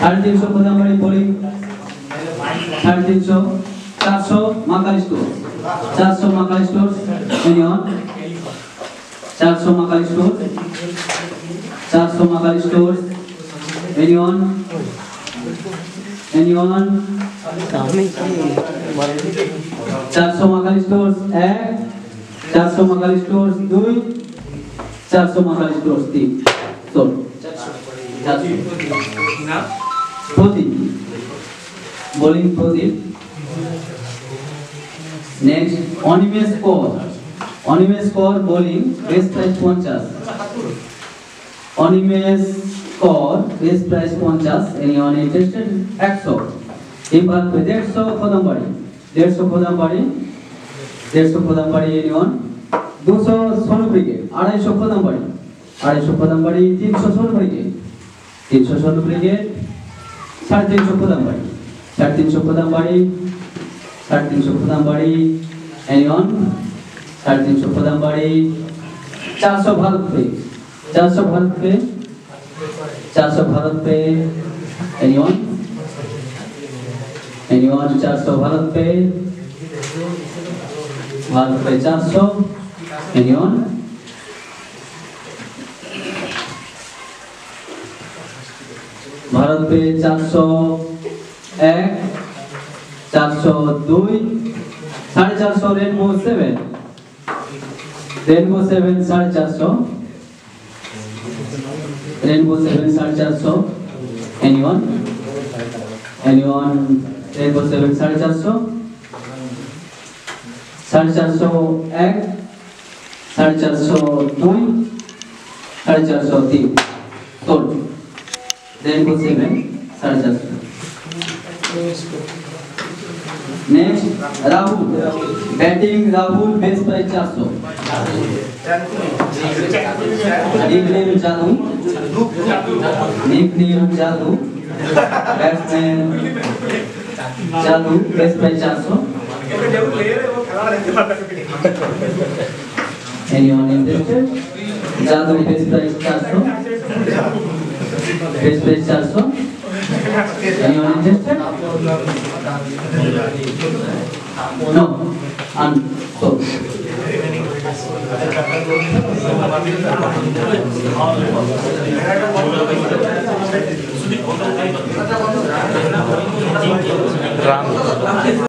সাড়ে তিনশো কোদামবাড়ি বলি সাড়ে তিনশো। চারশো মাকাল স্টোর। চারশো মাকাল স্টোর, ইউনিয়ন। চারশো মাকাল স্টোর। চারশো মাকাল স্টোর, ইউনিয়ন। ইউনিয়ন। চারশো মাকাল স্টোর, এক। চারশো মাকাল স্টোর, দুই। চারশো মাকাল স্টোর, তিন। চল। প্রদীপ। বোলিং প্রদীপ। নেক্সট অনিমেষ কর। অনিমেষ কর বোলিং বেস্ট প্রাইস পঞ্চাশ। অনিমেষ কর বেস্ট প্রাইস পঞ্চাশ এনি অন ইন্টারেস্টেড একশো। এবার দেড়শো কদমবাড়ি দেড়শো কদমবাড়ি দেড়শো কদমবাড়ি এনি অন দুশো ষোলো ব্রিগেড আড়াইশো কদমবাড়ি আড়াইশো কদমবাড়ি তিনশো ষোলো ব্রিগেড তিনশো ষোলো ব্রিগেড সাড়ে তিনশো বাড়ি সাড়ে তিনশো বাড়ি সাড়ে তিনশো বাড়ি এনিয়ন সাড়ে তিনশো বাড়ি চারশো ভারত পে, চারশো ভারত পে, চারশো ভারত পে এনিয়ন এনিয়ন চারশো ভারত পে ভারত পে চারশো भारत पे चारशो एक चारशो दुई साढ़े चारशो रेनबो सेवेन रेनबो सेवेन साढ़े चारशो रेनबो सेवेन साढ़े चारशो एनीवन एनीवन रेनबो सेवेन साढ़े चारशो साढ़े चारशो एक, साढ़े चारशो दुई साढ़े चारशो तीन। तो then possible सर्जस्व next Rahul batting Rahul base पर 400 चार सौ. निकनेम जादू नेम जादू बैट्समैन जादू बेस पर चार सौ. Anyone interested? Jadu base price चार सौ. Yes, please, also. Anyone interested? No. And so. Thank you.